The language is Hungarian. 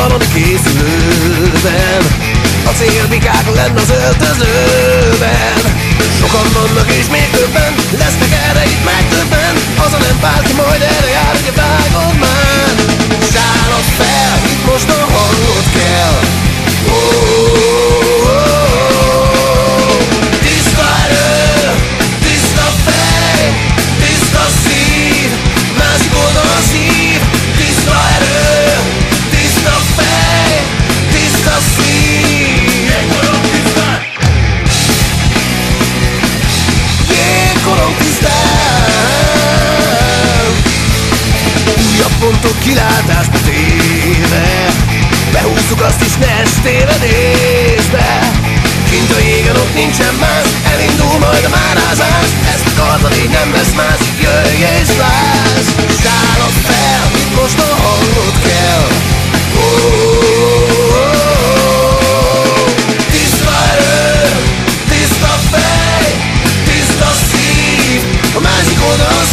valami készülőben. A célbikák lenn az öltözőben. Sokan vannak és még többen Lesznek erre itt meg többen. Az a nem vált pontot kilátást téve Behúzzuk azt is, ne ezt tévedésbe Kint a jégen ott nincsen más Elindul majd a márázás. Ezt a légy nem lesz más Jöjj és lásd. Szállod fel, most a hangod kell. Oh, oh, oh, Tiszta erő, tiszta fej, tiszta szív A másik oldal